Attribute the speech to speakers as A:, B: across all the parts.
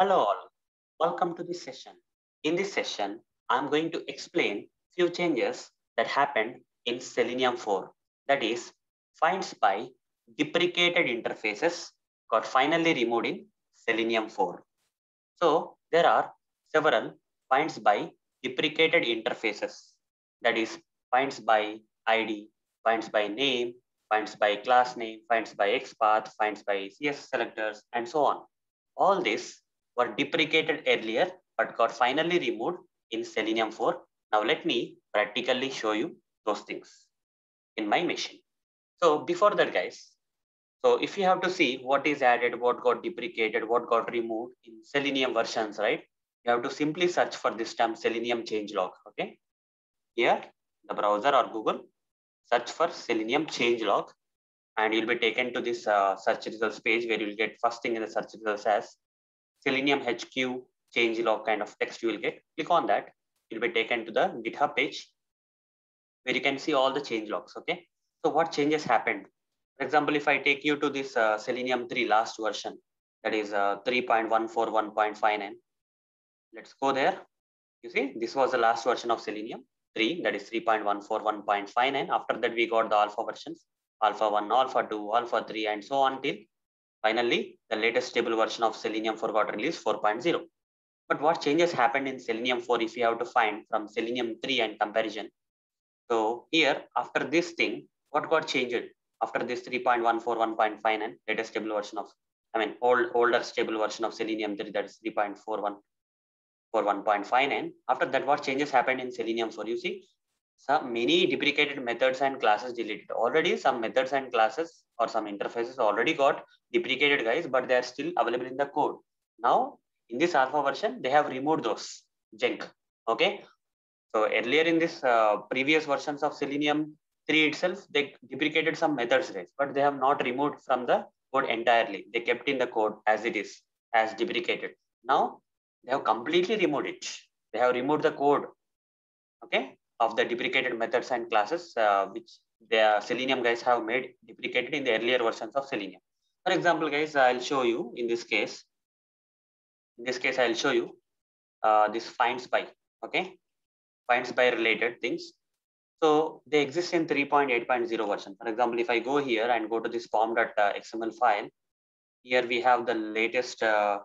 A: Hello all, welcome to this session. In this session, I'm going to explain few changes that happened in Selenium 4. That is, finds by deprecated interfaces got finally removed in Selenium 4. So there are several finds by deprecated interfaces. That is, finds by ID, finds by name, finds by class name, finds by XPath, finds by CSS selectors, and so on. All this were deprecated earlier but got finally removed in Selenium 4. Now let me practically show you those things in my machine. So before that guys, so if you have to see what is added, what got deprecated, what got removed in Selenium versions, right? You have to simply search for this term Selenium changelog, okay? Here, the browser or Google, search for Selenium changelog and you'll be taken to this uh, search results page where you'll get first thing in the search results as Selenium HQ change log kind of text you will get. Click on that. You'll be taken to the GitHub page where you can see all the change logs. Okay. So what changes happened? For example, if I take you to this uh, Selenium 3 last version, that is uh, 3.141.59. Let's go there. You see, this was the last version of Selenium 3, that is 3.141.59. After that, we got the alpha versions, alpha 1, alpha 2, alpha 3, and so on till Finally, the latest stable version of Selenium 4 got released 4.0. But what changes happened in Selenium 4 if you have to find from Selenium 3 and comparison? So here, after this thing, what got changed? After this 3.141.5 and latest stable version of, I mean, old older stable version of Selenium 3, that is 3.41 for 1.59. After that, what changes happened in Selenium 4? You see, some many deprecated methods and classes deleted. Already some methods and classes or some interfaces already got deprecated guys, but they are still available in the code. Now in this alpha version, they have removed those junk. Okay. So earlier in this uh, previous versions of Selenium 3 itself, they deprecated some methods guys, but they have not removed from the code entirely. They kept in the code as it is, as deprecated. Now they have completely removed it. They have removed the code. Okay of the deprecated methods and classes uh, which the Selenium guys have made deprecated in the earlier versions of Selenium. For example, guys, I'll show you in this case. In this case, I'll show you uh, this finds by, okay? Finds by related things. So they exist in 3.8.0 version. For example, if I go here and go to this pom.xml file, here we have the latest uh,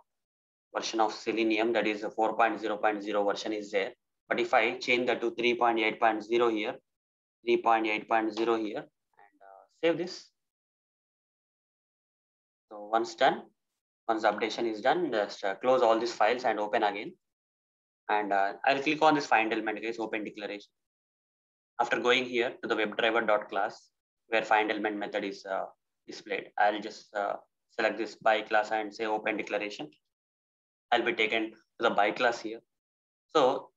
A: version of Selenium that is 4.0.0 version is there. But if I change that to 3.8.0 here, 3.8.0 here, and uh, save this. So once done, once the updation is done, just uh, close all these files and open again. And uh, I'll click on this find element guys, open declaration. After going here to the webdriver.class, where find element method is uh, displayed, I'll just uh, select this by class and say open declaration. I'll be taken to the by class here. So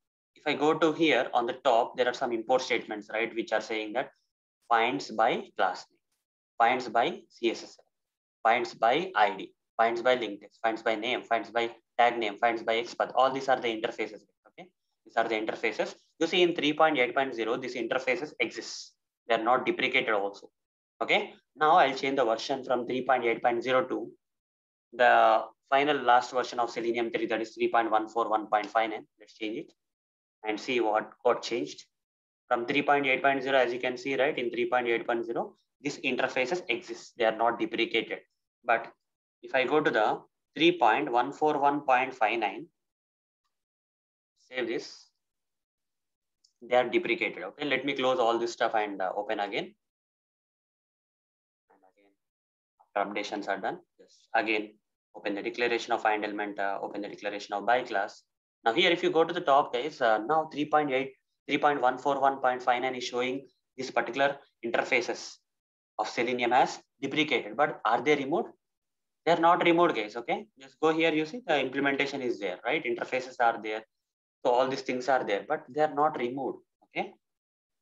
A: if I go to here on the top, there are some import statements, right, which are saying that finds by class name, finds by CSS, finds by ID, finds by link text, finds by name, finds by tag name, finds by XPath. All these are the interfaces. Okay, these are the interfaces. You see in 3.8.0, these interfaces exist. They are not deprecated also. Okay, now I'll change the version from 3.8.0 to the final last version of Selenium 3, that is 3.141.59. Let's change it and see what got changed. From 3.8.0, as you can see, right, in 3.8.0, these interfaces exist. They are not deprecated. But if I go to the 3.141.59, save this, they are deprecated. Okay, let me close all this stuff and uh, open again. And again, after updations are done, just again, open the declaration of find element, uh, open the declaration of by class, now here, if you go to the top guys, uh, now 3.8, 3.141.59 is showing this particular interfaces of Selenium as deprecated, but are they removed? They're not removed guys, okay? Just go here, you see the implementation is there, right? Interfaces are there. So all these things are there, but they're not removed, okay?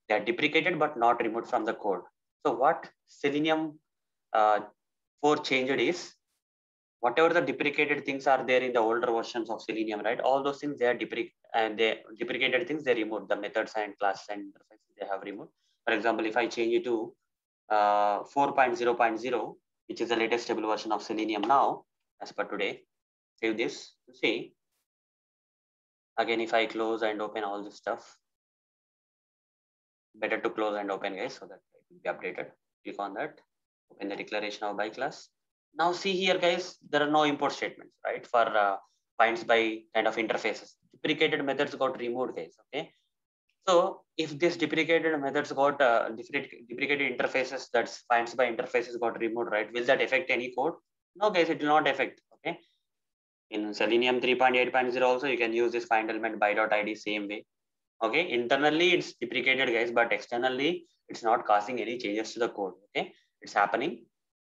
A: They're deprecated, but not removed from the code. So what Selenium uh, 4 changed is whatever the deprecated things are there in the older versions of Selenium, right? All those things they are deprec and they deprecated things they removed the methods and classes and interfaces they have removed. For example, if I change it to uh, 4.0.0, which is the latest stable version of Selenium now, as per today, save this to see. Again, if I close and open all this stuff, better to close and open guys so that it will be updated. Click on that, open the declaration of by class. Now see here guys, there are no import statements, right? For uh, finds by kind of interfaces. Deprecated methods got removed guys, okay? So if this deprecated methods got uh, deprecated interfaces that's finds by interfaces got removed, right? Will that affect any code? No guys, it will not affect, okay? In Selenium 3.8.0 also, you can use this find element by dot id same way. Okay, internally it's deprecated guys, but externally it's not causing any changes to the code. Okay, it's happening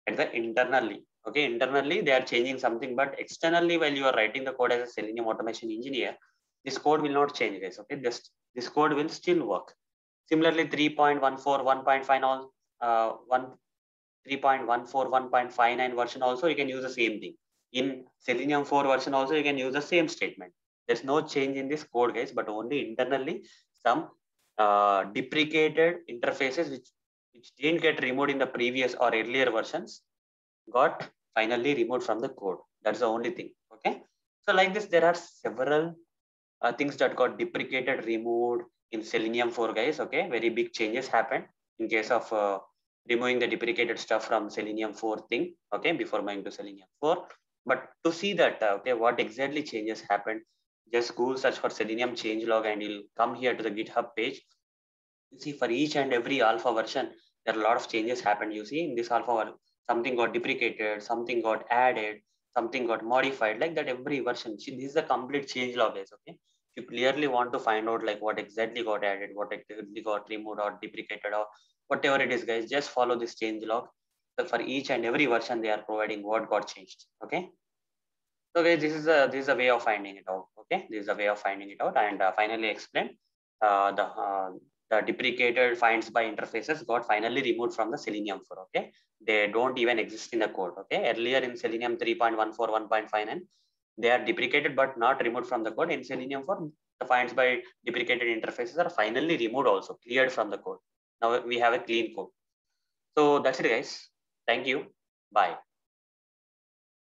A: at the internally. Okay, internally they are changing something, but externally while you are writing the code as a Selenium automation engineer, this code will not change guys. Okay, this, this code will still work. Similarly, 3.14, 1.5 all, uh, 1, 3.14, 1.59 version also, you can use the same thing. In Selenium 4 version also, you can use the same statement. There's no change in this code, guys, but only internally some uh, deprecated interfaces which, which didn't get removed in the previous or earlier versions got finally removed from the code. That's the only thing. Okay. So like this, there are several uh, things that got deprecated, removed in Selenium 4, guys. Okay. Very big changes happened in case of uh, removing the deprecated stuff from Selenium 4 thing. Okay. Before moving to Selenium 4. But to see that, uh, okay, what exactly changes happened just Google search for Selenium changelog and you'll come here to the GitHub page. You see for each and every alpha version, there are a lot of changes happened. You see in this alpha, something got deprecated, something got added, something got modified like that every version. This is a complete changelog guys, okay? If you clearly want to find out like what exactly got added, what exactly got removed or deprecated or whatever it is guys, just follow this changelog. So for each and every version, they are providing what got changed, okay? So guys, this is a this is a way of finding it out. Okay, this is a way of finding it out. And uh, finally, explain uh, the uh, the deprecated finds by interfaces got finally removed from the Selenium 4. Okay, they don't even exist in the code. Okay, earlier in Selenium 3.14, 1.59, they are deprecated but not removed from the code. In Selenium 4, the finds by deprecated interfaces are finally removed also, cleared from the code. Now we have a clean code. So that's it, guys. Thank you. Bye.